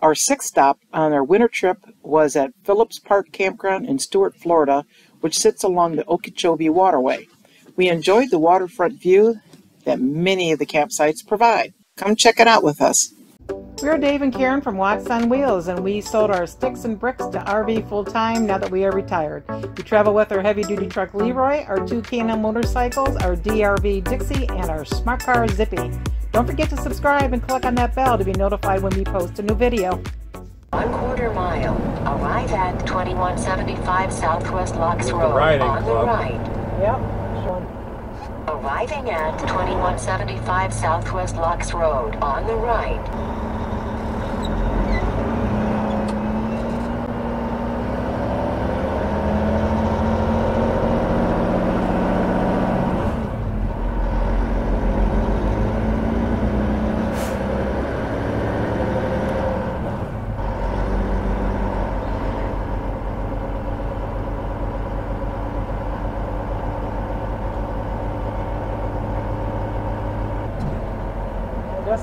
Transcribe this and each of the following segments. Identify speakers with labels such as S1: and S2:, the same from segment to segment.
S1: Our sixth stop on our winter trip was at Phipps Park Campground in Stuart, Florida, which sits along the Okeechobee Waterway. We enjoyed the waterfront view that many of the campsites provide. Come check it out with us.
S2: We're Dave and Karen from Watts on Wheels, and we sold our sticks and bricks to RV full time now that we are retired. We travel with our heavy duty truck Leroy, our two Can-Am motorcycles, our DRV Dixie, and our smart car Zippy. Don't forget to subscribe and click on that bell to be notified when we post a new video.
S3: One quarter mile. Arrive at 2175 Southwest Locks
S4: the
S3: Road
S4: riding
S3: on the
S4: club.
S3: right.
S2: Yep.
S3: Arriving at 2175 Southwest Locks Road on the right.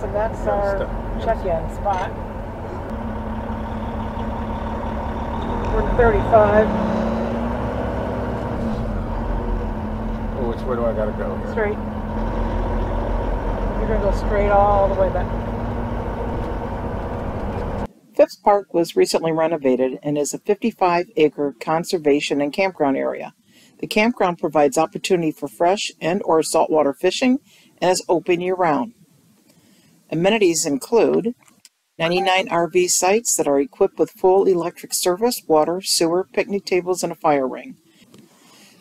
S2: I'm guessing that's our check-in spot. We're at 35,
S4: Oh, which way do I gotta go here?
S2: straight. You're gonna go straight all the way back.
S1: Phipps Park was recently renovated and is a 55 acre conservation and campground area. The campground provides opportunity for fresh and or saltwater fishing and is open year round. Amenities include 99 RV sites that are equipped with full electric service, water, sewer, picnic tables, and a fire ring.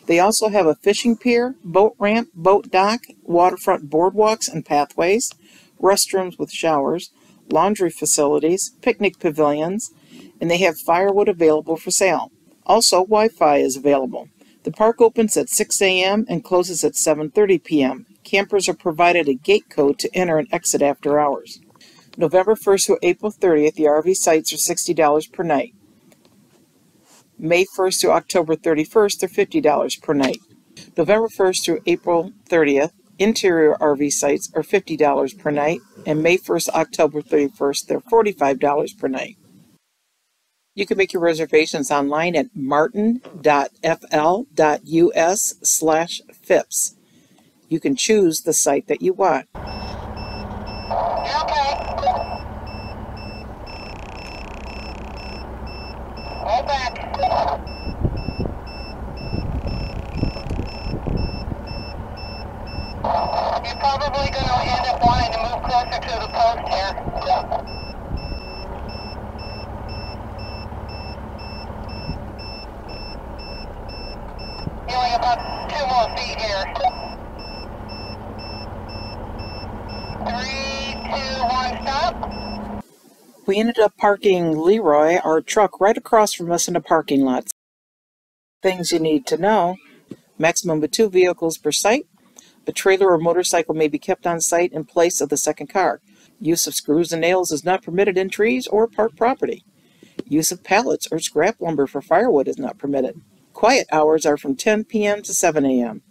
S1: They also have a fishing pier, boat ramp, boat dock, waterfront boardwalks and pathways, restrooms with showers, laundry facilities, picnic pavilions, and they have firewood available for sale. Also, Wi-Fi is available. The park opens at 6 a.m. and closes at 7:30 p.m. Campers are provided a gate code to enter and exit after hours. November 1st through April 30th, the RV sites are $60 per night. May 1st through October 31st, they're $50 per night. November 1st through April 30th, interior RV sites are $50 per night, and May 1st, October 31st, they're $45 per night. You can make your reservations online at martin.fl.us slash Phipps. You can choose the site that you want.
S3: You okay? Hold back. You're probably going to end up wanting to move closer to the post here. You only about two more feet here. Three, two, one, stop.
S1: We ended up parking Leroy, our truck, right across from us in the parking lot. Things you need to know. Maximum of two vehicles per site. A trailer or motorcycle may be kept on site in place of the second car. Use of screws and nails is not permitted in trees or park property. Use of pallets or scrap lumber for firewood is not permitted. Quiet hours are from 10 p.m. to 7 a.m.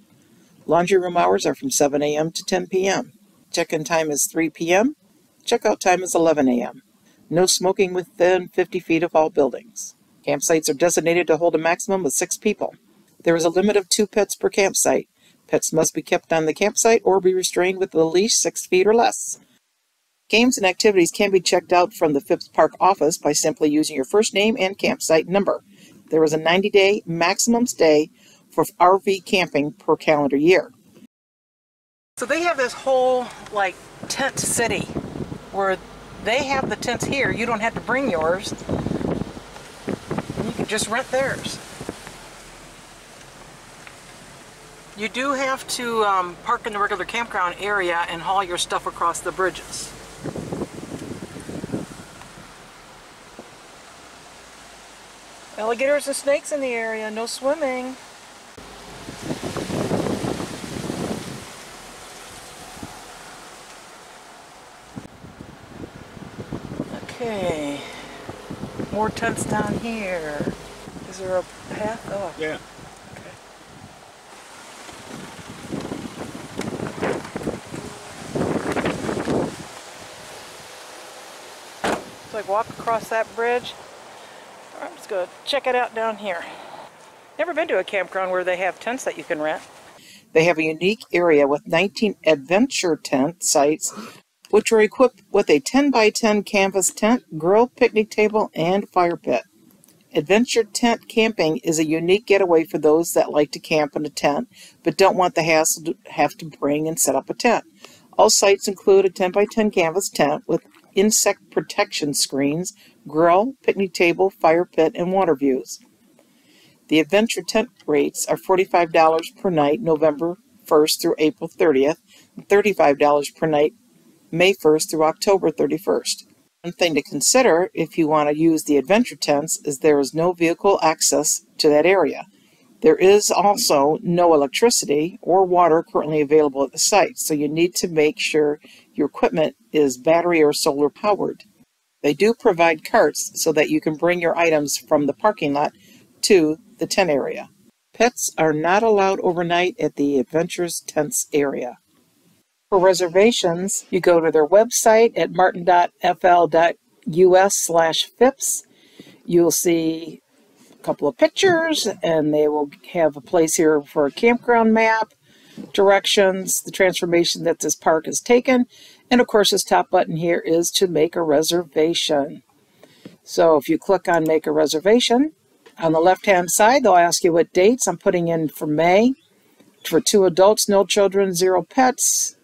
S1: Laundry room hours are from 7 a.m. to 10 p.m. Check-in time is 3 p.m. Checkout time is 11 a.m. No smoking within 50 feet of all buildings. Campsites are designated to hold a maximum of six people. There is a limit of two pets per campsite. Pets must be kept on the campsite or be restrained with a leash six feet or less. Games and activities can be checked out from the Phipps Park office by simply using your first name and campsite number. There is a 90 day maximum stay for RV camping per calendar year. So they have this whole like tent city where they have the tents here. You don't have to bring yours. You can just rent theirs. You do have to um, park in the regular campground area and haul your stuff across the bridges. Alligators and snakes in the area, no swimming. Okay, more tents down here. Is there a path? Oh,
S4: Yeah.
S1: okay.
S2: So I walk across that bridge. I'm just going to check it out down here. Never been to a campground where they have tents that you can rent.
S1: They have a unique area with 19 adventure tent sites, which are equipped with a 10 by 10 canvas tent, grill, picnic table, and fire pit. Adventure tent camping is a unique getaway for those that like to camp in a tent but don't want the hassle to have to bring and set up a tent. All sites include a 10 by 10 canvas tent with insect protection screens, grill, picnic table, fire pit, and water views. The adventure tent rates are $45 per night November 1st through April 30th, and $35 per night May 1st through October 31st. One thing to consider if you want to use the adventure tents is there is no vehicle access to that area. There is also no electricity or water currently available at the site, so you need to make sure your equipment is battery or solar powered. They do provide carts so that you can bring your items from the parking lot to the tent area. Pets are not allowed overnight at the Adventures Tents area. For reservations, you go to their website at martin.fl.us slash Phipps. You'll see a couple of pictures, and they will have a place here for a campground map, directions, the transformation that this park has taken, and of course, this top button here is to make a reservation. So if you click on Make a Reservation, on the left-hand side, they'll ask you what dates. I'm putting in for May. For two adults, no children, zero pets,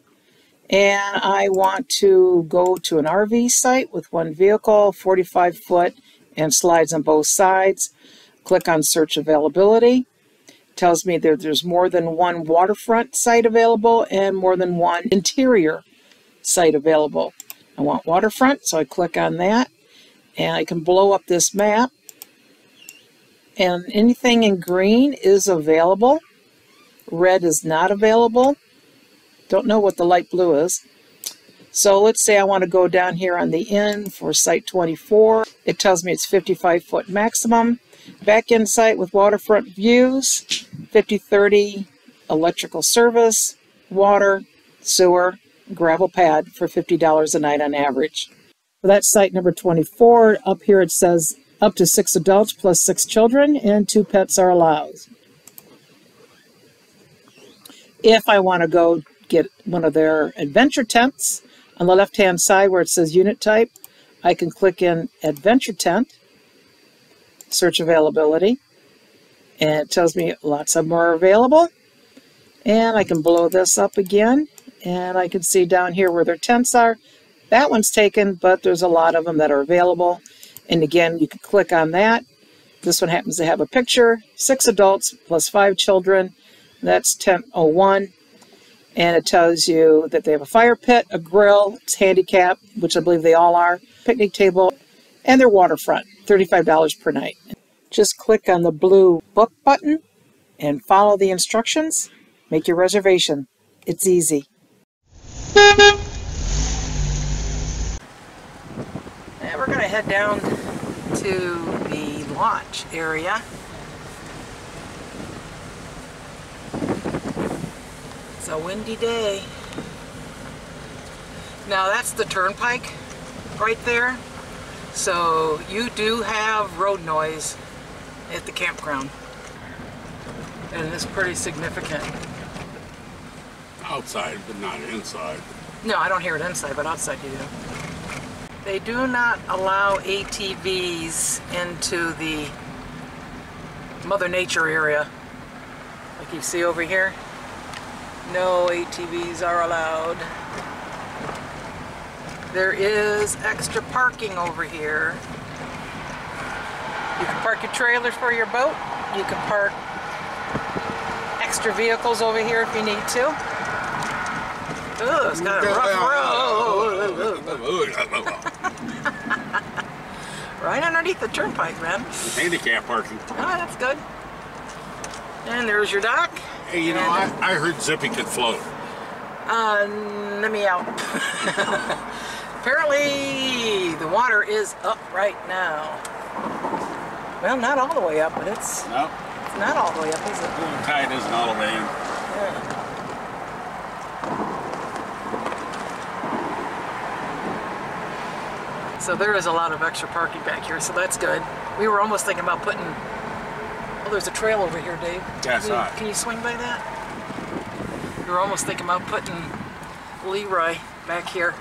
S1: and I want to go to an RV site with one vehicle, 45 foot, and slides on both sides. Click on search availability. Tells me that there's more than one waterfront site available and more than one interior site available. I want waterfront, so I click on that and I can blow up this map. And anything in green is available. Red is not available. Don't know what the light blue is. So let's say I want to go down here on the end for site 24. It tells me it's 55 foot maximum. Back in site with waterfront views, 5030 electrical service, water, sewer, gravel pad for $50 a night on average. For that site number 24, up here it says up to six adults plus six children and two pets are allowed. If I want to go get one of their adventure tents. On the left-hand side where it says unit type, I can click in adventure tent, search availability, and it tells me lots of them are available. And I can blow this up again, and I can see down here where their tents are. That one's taken, but there's a lot of them that are available. And again, you can click on that. This one happens to have a picture, six adults plus five children. That's tent 01 and it tells you that they have a fire pit, a grill, it's handicap, which I believe they all are, picnic table, and their waterfront, $35 per night. Just click on the blue book button and follow the instructions. Make your reservation. It's easy. And we're going to head down to the launch area. It's a windy day. Now that's the turnpike right there. So you do have road noise at the campground. And it's pretty significant.
S5: Outside, but not inside.
S1: No, I don't hear it inside, but outside you do. They do not allow ATVs into the Mother Nature area. Like you see over here. No ATVs are allowed. There is extra parking over here. You can park your trailers for your boat. You can park extra vehicles over here if you need to. Ooh, it's got a rough road. right underneath the turnpike, man.
S5: Handicap parking.
S1: Oh, that's good. And there's your dock.
S5: Hey, you know, I, I heard Zippy could float.
S1: Uh, let me out. Apparently, the water is up right now. Well, not all the way up, but it's,
S5: No,
S1: it's not all the way up, is it?
S5: the tide isn't all the way in.
S1: Yeah. So there is a lot of extra parking back here, so that's good. We were almost thinking about putting, there's a trail over here, Dave.
S5: I
S1: Can you-. Can you swing by that? We were almost thinking about putting Leroy back here,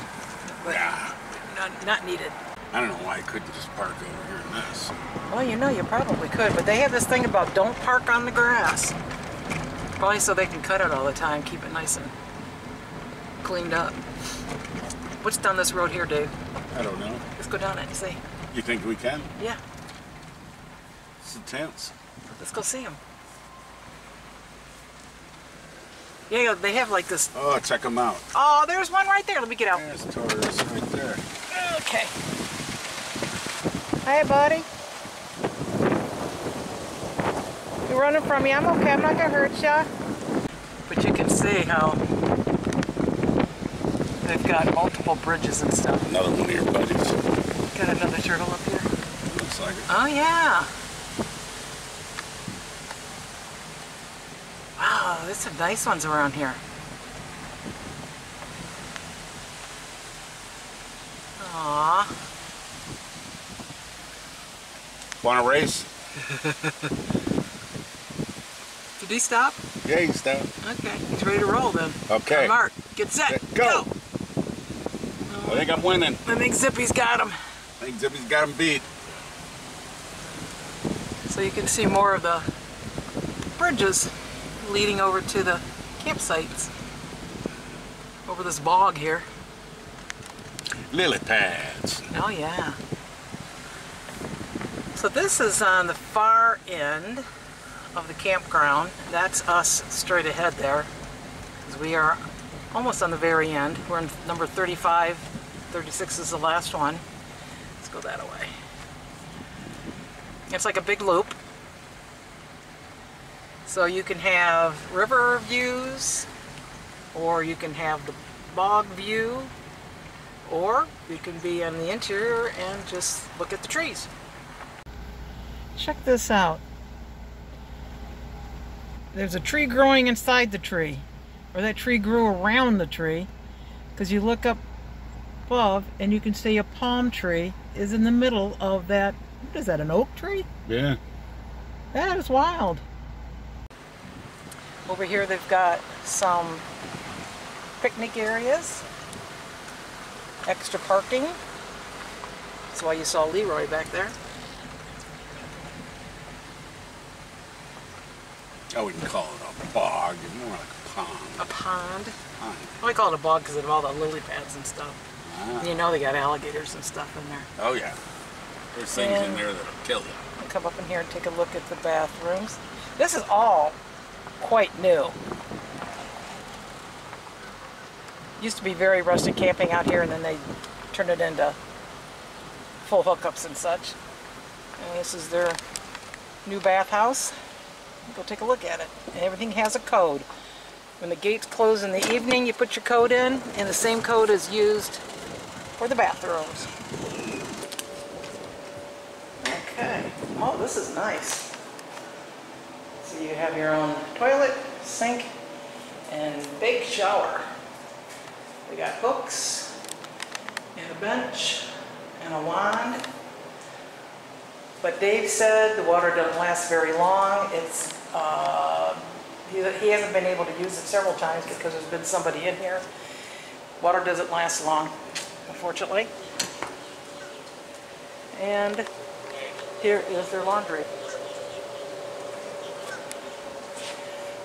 S1: but
S5: Yeah.
S1: not, not needed.
S5: I don't know why I couldn't just park over here in this.
S1: Well, you know, you probably could, but they have this thing about don't park on the grass. Probably so they can cut it all the time, keep it nice and cleaned up. What's down this road here, Dave?
S5: I don't know.
S1: Let's go down it and see.
S5: You think we can?
S1: Yeah,
S5: It's intense.
S1: Let's go see them. Yeah, they have like this.
S5: Oh, check them out.
S1: Oh, there's one right there. Let me get out.
S5: There's Taurus right there.
S1: Okay. Hey, buddy. You're running from me? I'm okay. I'm not gonna hurt ya. But you can see how they've got multiple bridges and stuff.
S5: Another one of your buddies.
S1: Got another turtle up here.
S5: Looks like it.
S1: Oh yeah. There's some nice ones around here. Aww.
S5: Want to race?
S1: Did he stop?
S5: Yeah, he stopped.
S1: Okay, he's ready to roll then.
S5: Okay.
S1: Mark, get set,
S5: Go. I think I'm winning.
S1: I think Zippy's got him.
S5: I think Zippy's got him beat.
S1: So you can see more of the bridges leading over to the campsites. Over this bog here.
S5: Lily pads.
S1: Oh yeah. So this is on the far end of the campground. That's us straight ahead there. we are almost on the very end. We're in number 35. 36 is the last one. Let's go that way. It's like a big loop. So you can have river views, or you can have the bog view, or you can be in the interior and just look at the trees. Check this out. There's a tree growing inside the tree, or that tree grew around the tree, because you look up above and you can see a palm tree is in the middle of that. What is that, an oak tree?
S5: Yeah.
S1: That is wild. Over here they've got some picnic areas, extra parking. That's why you saw Leroy back there.
S5: I wouldn't call it a bog. It's more like a pond.
S1: A pond.
S5: Pond.
S1: I call it a bog because of all the lily pads and stuff.
S5: Ah.
S1: You know they got alligators and stuff in there.
S5: Oh yeah. There's things in there that'll kill you.
S1: Come up in here and take a look at the bathrooms. This is all quite new. Used to be very rustic camping out here and then they turned it into full hookups and such. And this is their new bathhouse. Go take a look at it. Everything has a code. When the gates close in the evening, you put your code in, and the same code is used for the bathrooms. Okay. Oh, this is nice. So you have your own toilet, sink, and big shower. We got hooks, and a bench, and a wand. But Dave said the water doesn't last very long. It's, uh, he, he hasn't been able to use it several times because there's been somebody in here. Water doesn't last long, unfortunately. And here is their laundry.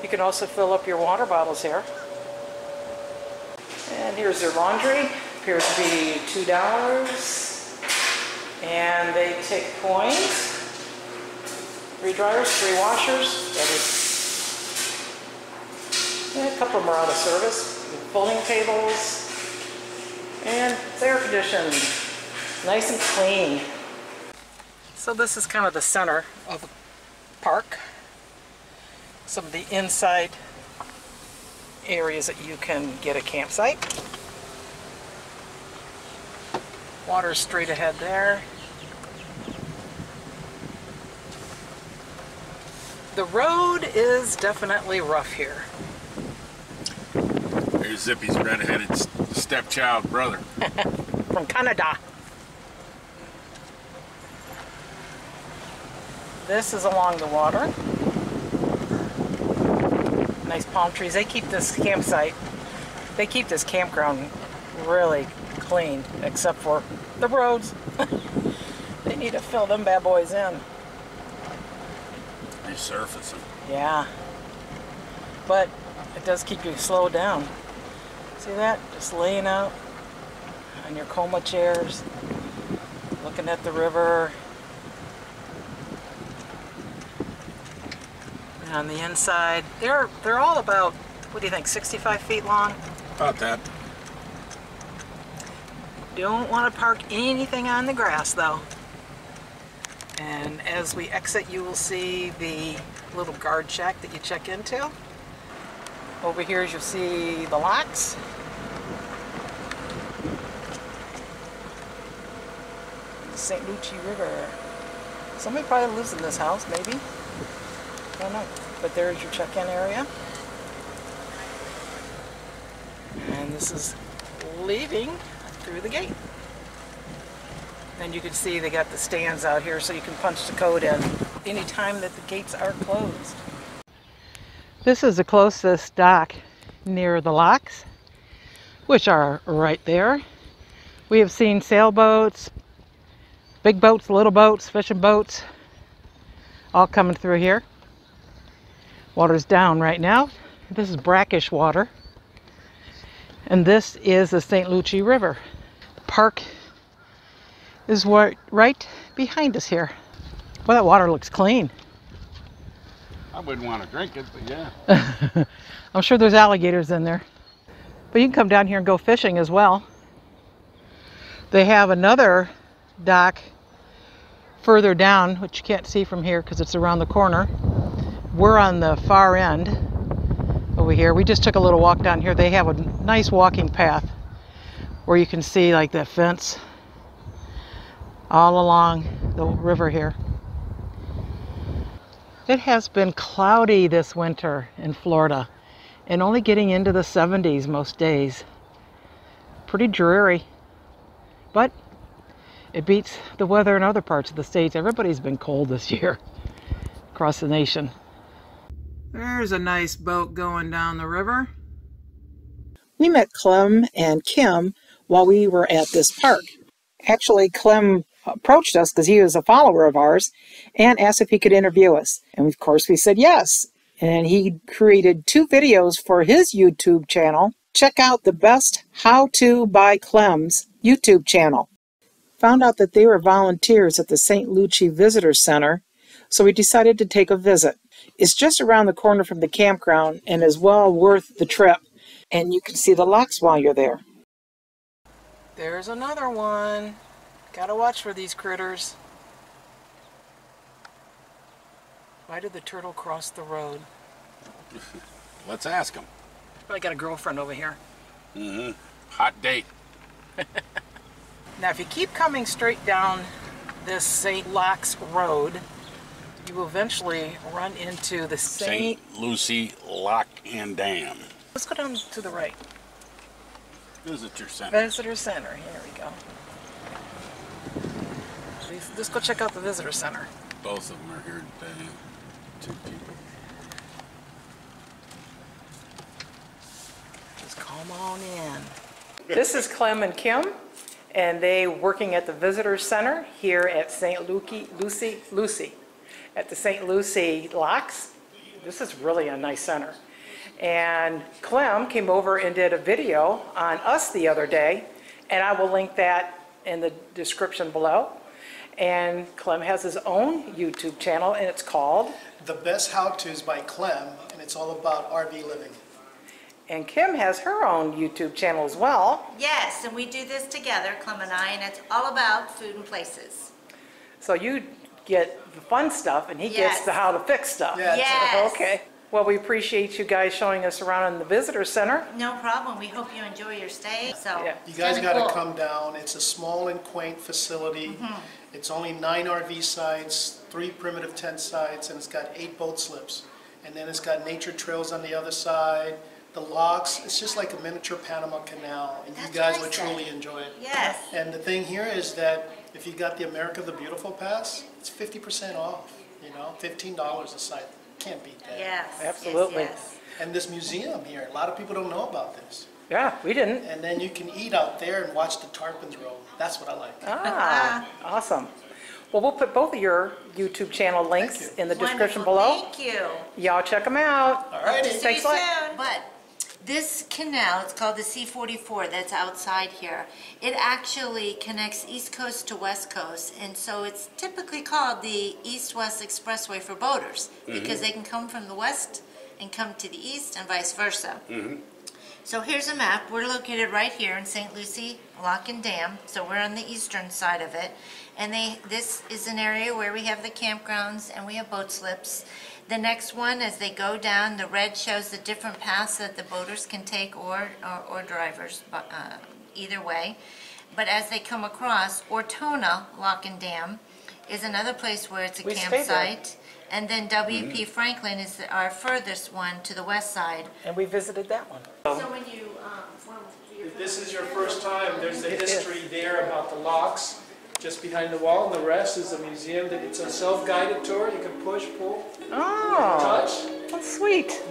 S1: You can also fill up your water bottles here. And here's their laundry. Appears to be two dollars. And they take coins. Three dryers, three washers. That is. A couple of them are out of service. Folding tables. And it's air conditioned. Nice and clean. So this is kind of the center of the park some of the inside areas that you can get a campsite. Water straight ahead there. The road is definitely rough here.
S5: Here's Zippy's red-headed stepchild brother.
S1: From Canada. This is along the water. Nice palm trees. They keep this campsite, they keep this campground really clean, except for the roads. they need to fill them bad boys in.
S5: Resurfacing.
S1: Yeah. But it does keep you slowed down. See that? Just laying out on your coma chairs, looking at the river. On the inside, they're they're all about what do you think, 65 feet long?
S5: About that.
S1: Don't want to park anything on the grass though. And as we exit, you will see the little guard shack that you check into. Over here, you'll see the locks. St. Lucie River. Somebody probably lives in this house, maybe. I don't know. But there's your check-in area. And this is leaving through the gate. And you can see they got the stands out here so you can punch the code in anytime that the gates are closed. This is the closest dock near the locks, which are right there. We have seen sailboats, big boats, little boats, fishing boats, all coming through here. Water's down right now. This is brackish water. And this is the St. Lucie River. Park is what, right behind us here. Well, that water looks clean.
S5: I wouldn't want to drink it, but yeah.
S1: I'm sure there's alligators in there. But you can come down here and go fishing as well. They have another dock further down, which you can't see from here because it's around the corner. We're on the far end over here. We just took a little walk down here. They have a nice walking path where you can see like that fence all along the river here. It has been cloudy this winter in Florida and only getting into the 70s most days. Pretty dreary, but it beats the weather in other parts of the states. Everybody's been cold this year across the nation. There's a nice boat going down the river.
S6: We met Clem and Kim while we were at this park. Actually, Clem approached us because he was a follower of ours and asked if he could interview us. And of course, we said yes. And he created two videos for his YouTube channel. Check out the best how to by Clem's YouTube channel. Found out that they were volunteers at the St. Lucie Visitor Center, so we decided to take a visit. It's just around the corner from the campground and is well worth the trip. And you can see the locks while you're there.
S1: There's another one. Gotta watch for these critters. Why did the turtle cross the road?
S5: Let's ask him.
S1: Probably got a girlfriend over here.
S5: Mm-hmm. Hot date.
S1: Now, if you keep coming straight down this St. Locks Road, you will eventually run into the St.
S5: Lucie Lock and Dam.
S1: Let's go down to the right.
S5: Visitor Center.
S1: Visitor Center. Here we go. Let's- go check out the Visitor Center.
S5: Both of them are here today. Two people.
S1: Just come on in. This is Clem and Kim, and they working at the Visitor Center here at St. Lucie, Lucy, Lucie, at the St. Lucie Locks. This is really a nice center. And Clem came over and did a video on us the other day, and I will link that in the description below. And Clem has his own YouTube channel, and it's called,
S7: The Best How To's by Clem, and it's all about RV living.
S1: and Kim has her own YouTube channel as well.
S8: Yes, and we do this together, Clem and I, and it's all about food and places.
S1: So you get the fun stuff and he gets the how to fix stuff.
S7: Yeah.
S8: Yes.
S1: Okay. Well, we appreciate you guys showing us around in the visitor center.
S8: No problem, we hope you enjoy your stay, so.
S1: Yeah.
S7: You guys gotta
S8: cool.
S7: come down, it's a small and quaint facility. Mm-hmm. It's only nine RV sites, three primitive tent sites, and it's got eight boat slips. And then it's got nature trails on the other side, the locks, it's just like a miniature Panama Canal, and you guys
S8: what
S7: would
S8: said.
S7: truly enjoy it.
S8: Yes,
S7: And the thing here is that If you got the America the Beautiful pass, it's 50% off, you know, $15 a site. Can't beat that.
S8: Yes. yes,
S1: Absolutely.
S8: yes.
S7: And this museum here, a lot of people don't know about this.
S1: Yeah, we didn't.
S7: And then you can eat out there and watch the tarpons roll. That's what I like.
S1: Ah, awesome. Well, we'll put both of your YouTube channel links
S7: you.
S1: in the description
S8: Wonderful.
S1: below.
S8: Thank you.
S1: Y'all check them out.
S7: All righty.
S8: See
S1: Thanks
S8: you
S1: a lot.
S8: soon. But this canal, it's called the C44 that's outside here. It actually connects East Coast to West Coast, and so it's typically called the East-West Expressway for boaters mm-hmm. because they can come from the west and come to the east and vice versa. Mm-hmm. So here's a map. We're located right here in St. Lucie Lock and Dam, so we're on the eastern side of it. And they, this is an area where we have the campgrounds and we have boat slips. The next one, as they go down, the red shows the different paths that the boaters can take or, or, or drivers, but, uh, either way. But as they come across, Ortona Lock and Dam is another place where it's a
S1: We stayed there.
S8: campsite. And then WP Franklin is the- our furthest one to the west side.
S1: And we visited that one.
S8: So when you, um, well,
S7: If this is your first time, there's the history there about the locks just behind the wall, and the rest is a museum that it's a self-guided tour. You can push, pull,
S1: Oh,
S7: touch.
S1: that's sweet.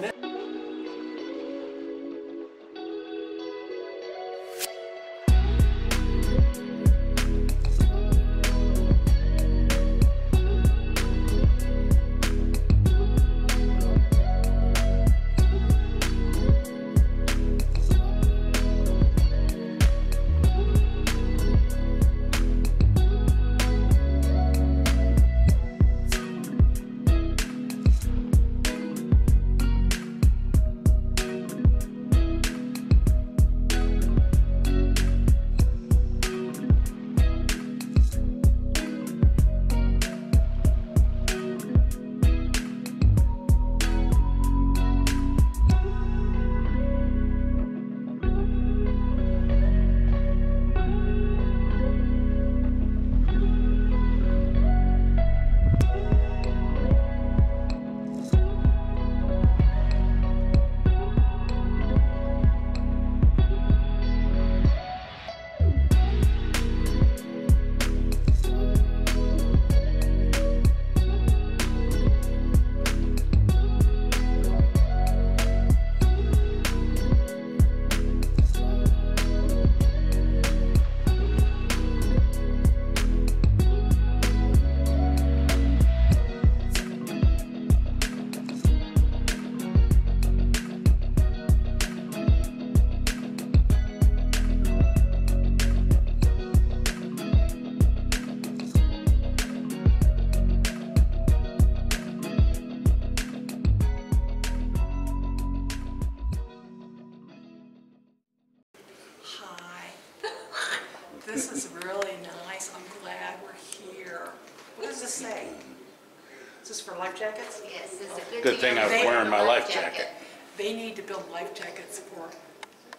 S9: Need to build life jackets for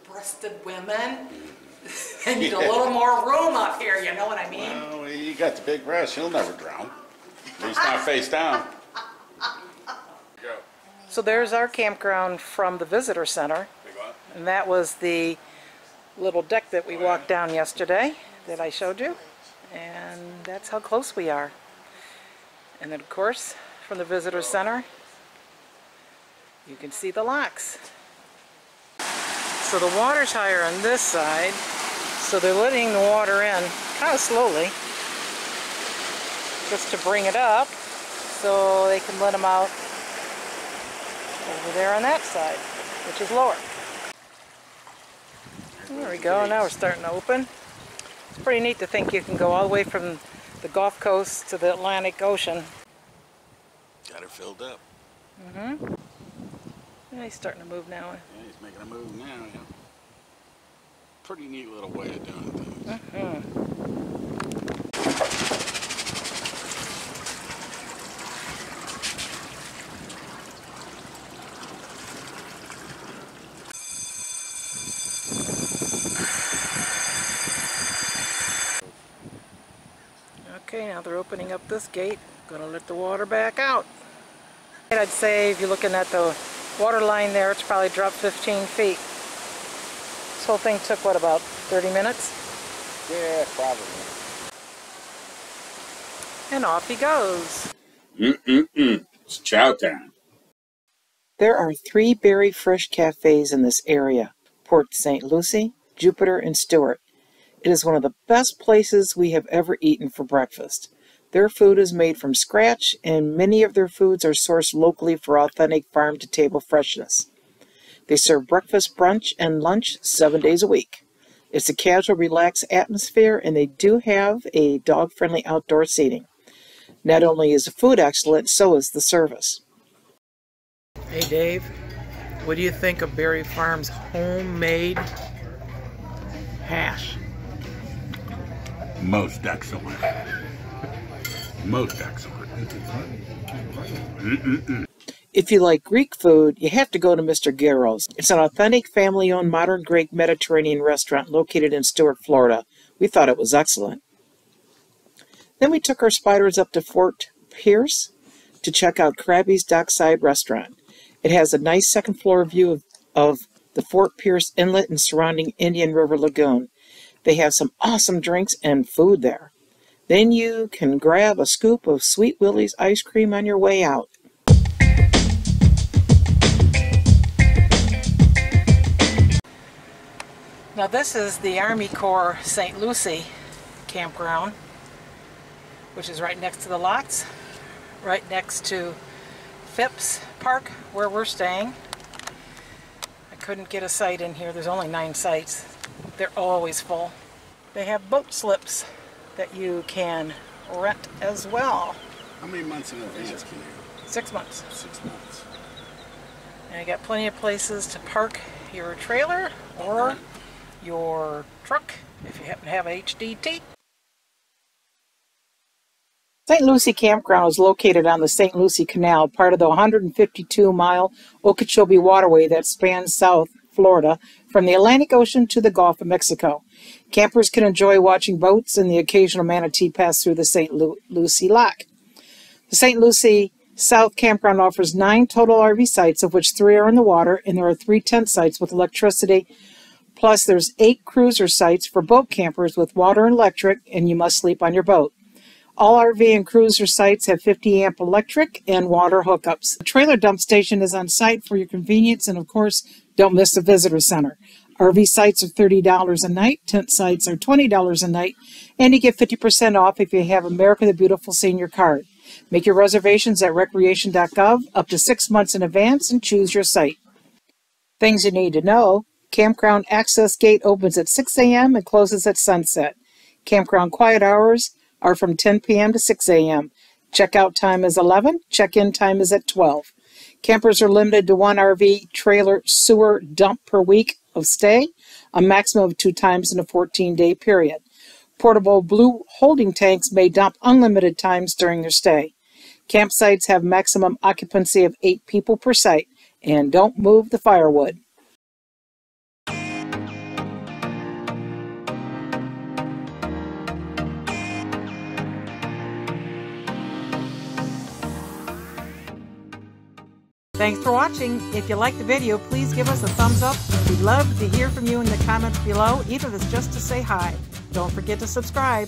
S9: breasted women. They need a little more room up here, you know what I mean?
S5: Well, you got the big breast, he'll never drown. At least not face down. Go.
S1: So there's our campground from the visitor center. And that was the little deck that we oh, walked down yesterday that I showed you. And that's how close we are. And then, of course, from the visitor center, you can see the locks. So the water's higher on this side, so they're letting the water in kind of slowly, just to bring it up, so they can let them out over there on that side, which is lower. There we go, now we're starting to open. It's pretty neat to think you can go all the way from the Gulf Coast to the Atlantic Ocean.
S5: Got her filled up. Mm-hmm.
S1: Yeah, he's starting to move now.
S5: Yeah, he's making a move now, yeah. Pretty neat little way of doing things.
S1: Okay, now they're opening up this gate. Gonna let the water back out. And I'd say if you're looking at the water line there, it's probably dropped 15 feet. This whole thing took, what, about 30 minutes?
S5: Yeah, probably.
S2: And off he goes.
S5: Mm-mm-mm. It's chow time.
S1: There are three berry fresh cafes in this area Port St. Lucie, Jupiter, and Stuart. It is one of the best places we have ever eaten for breakfast. Their food is made from scratch, and many of their foods are sourced locally for authentic farm to table freshness. They serve breakfast, brunch, and lunch seven days a week. It's a casual, relaxed atmosphere, and they do have a dog friendly outdoor seating. Not only is the food excellent, so is the service. Hey Dave, what do you think of Berry Farm's homemade hash?
S5: Most excellent. Most excellent.
S1: If you like Greek food, you have to go to Mr. Gyros. It's an authentic family owned modern Greek Mediterranean restaurant located in Stuart, Florida. We thought it was excellent. Then we took our Spyders up to Fort Pierce to check out Crabby's Dockside Restaurant. It has a nice second floor view of, of the Fort Pierce Inlet and surrounding Indian River Lagoon. They have some awesome drinks and food there. Then you can grab a scoop of Sweet Willie's ice cream on your way out. Now this is the Army Corps St. Lucie campground, which is right next to the lots, right next to Phipps Park where we're staying. I couldn't get a site in here. There's only nine sites. They're always full. They have boat slips that you can rent as well.
S5: How many months in advance can you?
S1: Six months.
S5: Six months.
S1: And you got plenty of places to park your trailer or your truck if you happen to have a HDT. St. Lucie Campground is located on the St. Lucie Canal, part of the 152 mile Okeechobee Waterway that spans South Florida from the Atlantic Ocean to the Gulf of Mexico. Campers can enjoy watching boats and the occasional manatee pass through the St. Lu- Lucie Lock. The St. Lucie South Campground offers nine total RV sites, of which three are in the water, and there are three tent sites with electricity. Plus, there's eight cruiser sites for boat campers with water and electric, and you must sleep on your boat. All RV and cruiser sites have 50 amp electric and water hookups. The trailer dump station is on site for your convenience, and of course, don't miss the visitor center. RV sites are $30 a night, tent sites are $20 a night, and you get 50% off if you have America the Beautiful Senior Card. Make your reservations at recreation.gov up to six months in advance and choose your site. Things you need to know Campground access gate opens at 6 a.m. and closes at sunset. Campground quiet hours are from 10 p.m. to 6 a.m. Checkout time is 11, check in time is at 12. Campers are limited to one RV trailer sewer dump per week of stay, a maximum of two times in a 14 day period. Portable blue holding tanks may dump unlimited times during their stay. Campsites have maximum occupancy of eight people per site, and don't move the firewood. Thanks for watching. If you liked the video, please give us a thumbs up. We'd love to hear from you in the comments below, even if it's just to say hi. Don't forget to subscribe.